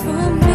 for me.